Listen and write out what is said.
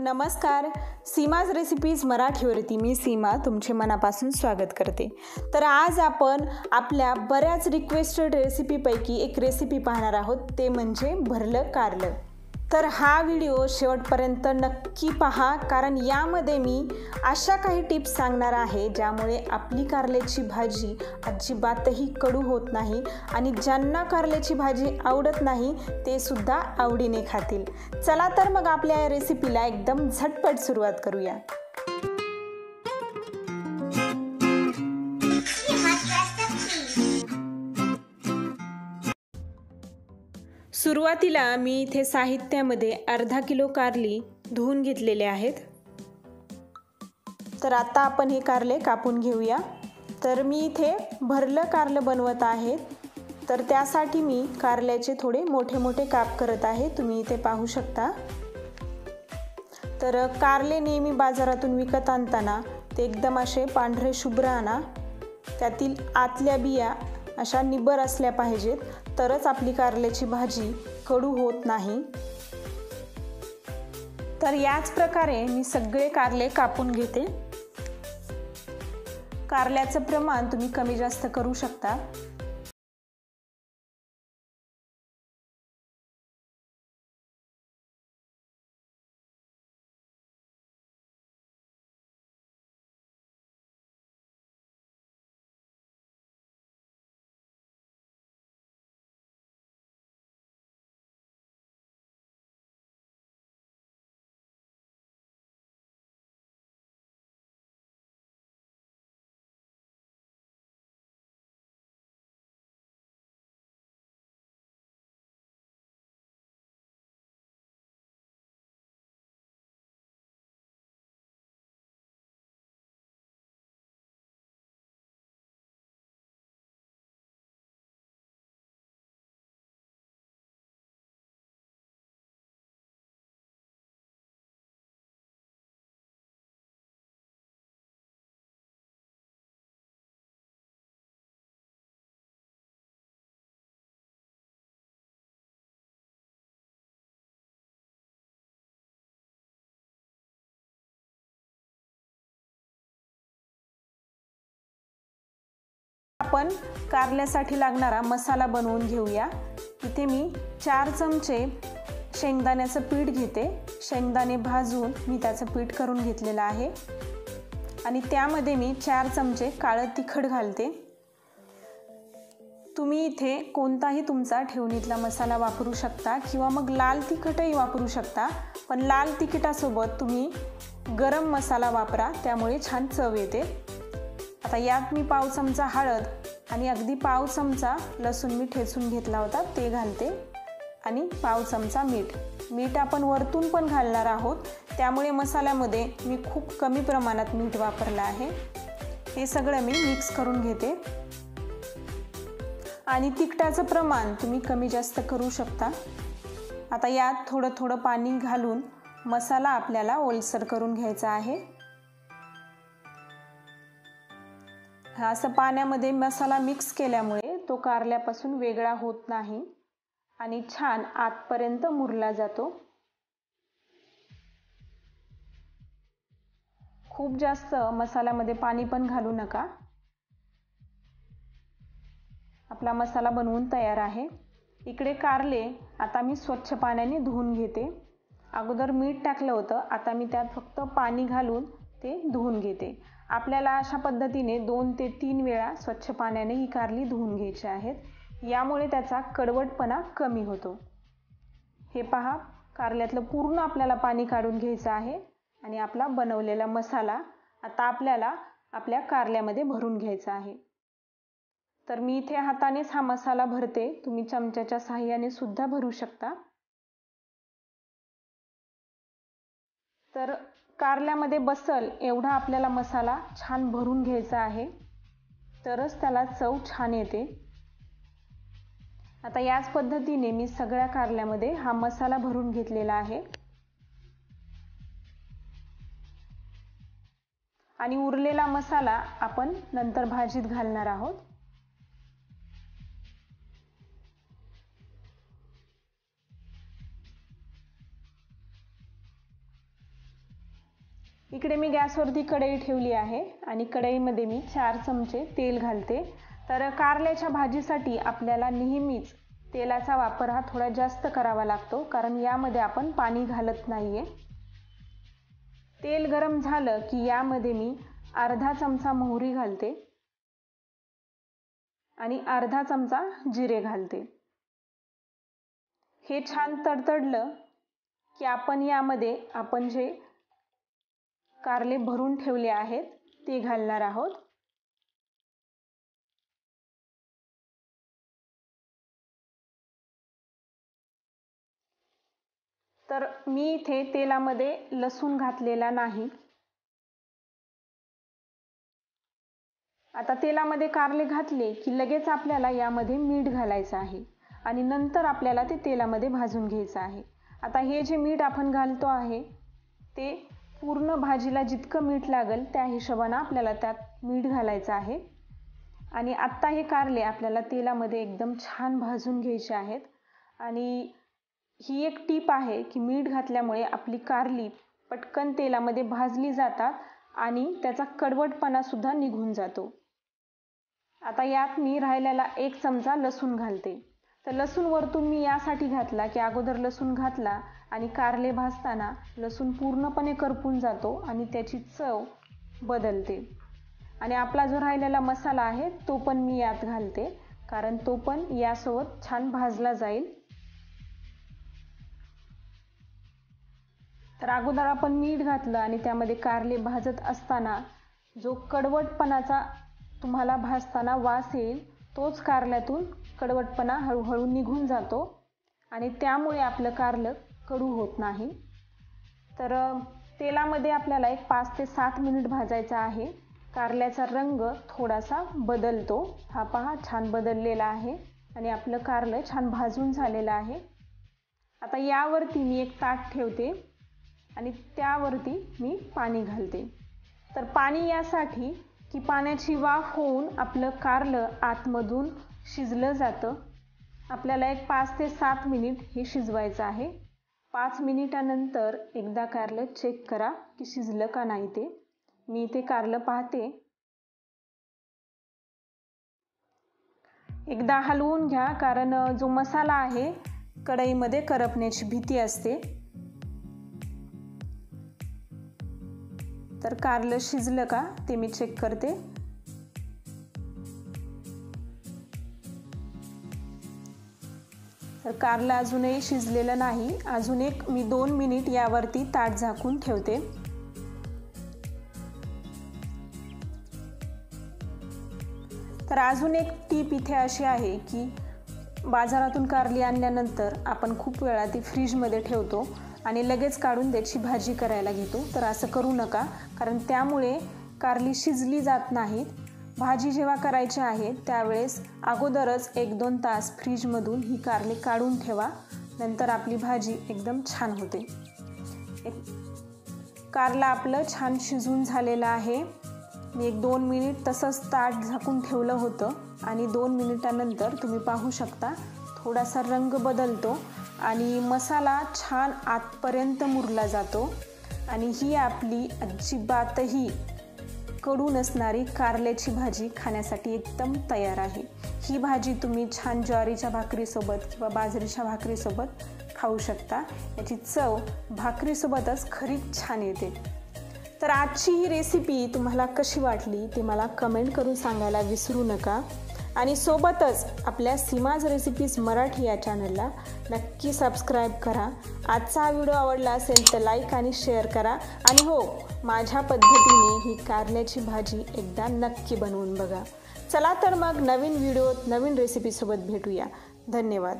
नमस्कार. सीमाज रेसिपीज मराठीवरती मी सीमा तुमचे मनापासून स्वागत करते. तर आज आपण आपल्या बऱ्याच रिक्वेस्टेड रेसिपीपैकी एक रेसिपी पाहणार आहोत. ते म्हणजे भरलं कारलं. तर हा व्हिडिओ शेवटपर्यंत नक्की पहा कारण यामध्ये मी अशा काही टिप्स सांगणार आहे ज्यामुळे आपली कारल्याची भाजी अजिबातही कडू होत नाही आणि ज्यांना कारल्याची भाजी आवडत नाही ते सुद्धा आवडीने खातील. चला तर मग आपल्या या रेसिपीला एकदम झटपट सुरुवात करूया. सुरुवातीला मी इथे साहित्यामध्ये अर्धा किलो कारली धुवून घेतलेले आहेत. तर आता आपण हे कारले कापून घेऊया. तर मी इथे भरलं कारलं बनवत आहे. तर त्यासाठी मी कारल्याचे थोडे मोठे मोठे काप करत आहे. तुम्ही इथे पाहू शकता. तर कारले नेहमी बाजारातून विकत आणताना ते एकदम असे पांढरे शुभ्र आणा. त्यातील आतल्या बिया अशा निबर असल्या पाहिजेत तरच आपली कारल्याची भाजी कडू होत नाही. तर याच प्रकारे मी सगळे कारले कापून घेते. कारल्याचं प्रमाण तुम्ही कमी जास्त करू शकता. आपण कारल्यासाठी लागणारा मसाला बनवून घेऊया. इथे मी चार चमचे शेंगदाण्याचं पीठ घेते. शेंगदाणे भाजून मी त्याचं पीठ करून घेतलेलं आहे. आणि त्यामध्ये मी चार चमचे काळं तिखट घालते. तुम्ही इथे कोणताही तुमचा ठेवणीतला मसाला वापरू शकता किंवा मग लाल तिखटही वापरू शकता. पण लाल तिखटासोबत तुम्ही गरम मसाला वापरा त्यामुळे छान चव येते. आता यात मी पाव चमचा हळद आणि अगदी पाव चमचा लसूण मी ठेचून घेतला होता ते घालते. आणि पाव चमचा मीठ. मीठ आपण वरतून पण घालणार आहोत. त्यामुळे मसाल्यामध्ये मी खूप कमी प्रमाणात मीठ वापरलं आहे. हे सगळं मी मिक्स करून घेते. आणि तिखटाचं प्रमाण तुम्ही कमी जास्त करू शकता. आता यात थोडं थोडं पाणी घालून मसाला आपल्याला ओलसर करून घ्यायचा आहे. असं पाण्यामध्ये मसाला मिक्स केल्यामुळे तो कारल्यापासून वेगळा होत नाही आणि छान आतपर्यंत मुरला जातो. खूप जास्त मसाल्यामध्ये पाणी पण घालू नका. आपला मसाला बनवून तयार आहे. इकडे कारले आता मी स्वच्छ पाण्याने धुवून घेते. अगोदर मीठ टाकलं होतं आता मी त्यात फक्त पाणी घालून ते धुवून घेते. आपल्याला अशा पद्धतीने दोन ते तीन वेळा स्वच्छ पाण्याने ही कारली धुवून घ्यायची आहेत. यामुळे त्याचा कडवटपणा कमी होतो. हे पहा कारल्यातलं पूर्ण आपल्याला पाणी काढून घ्यायचं आहे आणि आपला बनवलेला मसाला आता आपल्याला आपल्या कारल्यामध्ये भरून घ्यायचा आहे. तर मी इथे हातानेच हा मसाला भरते. तुम्ही चमच्याच्या साह्याने सुद्धा भरू शकता. तर कारल्यामध्ये बसल एवढा आपल्याला मसाला छान भरून घ्यायचा आहे. तरच त्याला चव छान येते. आता याच पद्धतीने मी सगळ्या कारल्यामध्ये हा मसाला भरून घेतलेला आहे. आणि उरलेला मसाला आपण नंतर भाजीत घालणार आहोत. इकडे मी गॅसवरती कढई ठेवली आहे आणि कढईमध्ये मी चार चमचे तेल घालते. तर कारल्याच्या भाजीसाठी आपल्याला नेहमीच तेलाचा वापर हा थोडा जास्त करावा लागतो कारण यामध्ये आपण पाणी घालत नाही आहे तेल गरम झालं की यामध्ये मी अर्धा चमचा मोहरी घालते आणि अर्धा चमचा जिरे घालते. हे छान तडतडलं की आपण यामध्ये आपण जे कारले भरून ठेवले आहेत ते घालणार आहोत. तर मी इथे तेलामध्ये लसूण घातलेला नाही. आता तेलामध्ये कारले घातले की लगेच आपल्याला यामध्ये मीठ घालायचं आहे आणि नंतर आपल्याला ते तेलामध्ये भाजून घ्यायचं आहे. आता हे जे मीठ आपण घालतो आहे ते पूर्ण भाजीला जितकं मीठ लागेल त्या हिशोबानं आपल्याला त्यात मीठ घालायचं आहे. आणि आत्ता हे कारले आपल्याला तेलामध्ये एकदम छान भाजून घ्यायचे आहेत. आणि ही एक टीप आहे की मीठ घातल्यामुळे आपली कारली पटकन तेलामध्ये भाजली जातात आणि त्याचा कडवटपणासुद्धा निघून जातो. आता यात मी राहिलेला एक चमचा लसूण घालते. तर लसूण वरतून मी यासाठी घातला की अगोदर लसूण घातला आणि कारले भाजताना लसूण पूर्णपणे करपून जातो आणि त्याची चव बदलते. आणि आपला जो राहिलेला मसाला आहे तो पण मी यात घालते कारण तो पण यासोबत छान भाजला जाईल. तर अगोदर आपण मीठ घातलं आणि त्यामध्ये कारले भाजत असताना जो कडवटपणाचा तुम्हाला भाजताना वास येईल तोच कारल्यातून कडवटपणा हळूहळू निघून जातो. आणि त्यामुळे आपलं कारलं कडू होत नाही. तर तेलामध्ये आपल्याला एक पाच ते सात मिनिट भाजायचं आहे. कारल्याचा रंग थोडासा बदलतो. हा पहा छान बदललेला आहे आणि आपलं कारलं छान भाजून झालेलं आहे. आता यावरती मी एक ताट ठेवते आणि त्यावरती मी पाणी घालते. तर पाणी यासाठी की पाण्याची वाफ होऊन आपलं कारलं आतमधून शिजलं जातं आपल्याला एक पाच ते सात मिनिट हे शिजवायचं आहे. पाच मिनिटानंतर एकदा कारलं चेक करा की शिजलं का नाही ते. मी इथे कारलं पाहते. एकदा हलवून घ्या कारण जो मसाला आहे कढईमध्ये करपण्याची भीती असते. तर कारलं शिजलं का ते मी चेक करते. तर कारलं अजूनही शिजलेलं नाही. अजून एक मी दोन मिनिट यावरती ताट झाकून ठेवते. तर अजून एक टीप इथे अशी आहे की बाजारातून कारली आणल्यानंतर आपण खूप वेळा ती फ्रीजमध्ये ठेवतो आणि लगेच काढून त्याची भाजी करायला घेतो. तर असं करू नका कारण त्यामुळे कारली शिजली जात नाहीत. भाजी जेव्हा करायची आहे त्यावेळेस अगोदरच एक दोन तास फ्रीजमधून ही कारली काढून ठेवा. नंतर आपली भाजी एकदम छान होते. एक कारला आपलं छान शिजून झालेलं आहे. मी एक दोन मिनिट तसंच ताट झाकून ठेवलं होतं आणि दोन मिनिटानंतर तुम्ही पाहू शकता थोडासा रंग बदलतो आणि मसाला छान आतपर्यंत मुरला जातो. आणि ही आपली अजिबातही कडू नसणारी कारल्याची भाजी खाण्यासाठी एकदम तयार आहे. ही भाजी तुम्ही छान ज्वारीच्या भाकरीसोबत किंवा बाजरीच्या भाकरीसोबत खाऊ शकता. याची चव भाकरीसोबतच खरीच छान येते. तर आजची ही रेसिपी तुम्हाला कशी वाटली ती मला कमेंट करून सांगायला विसरू नका. आणि सोबतच आपल्या सीमाज रेसिपीज मराठी या चॅनलला नक्की सबस्क्राईब करा. आजचा हा व्हिडिओ आवडला असेल तर लाईक आणि शेअर करा. आणि हो माझ्या पद्धतीने ही कारल्याची भाजी एकदा नक्की बनवून बघा. चला तर मग नवीन व्हिडिओत नवीन रेसिपीसोबत भेटूया. धन्यवाद.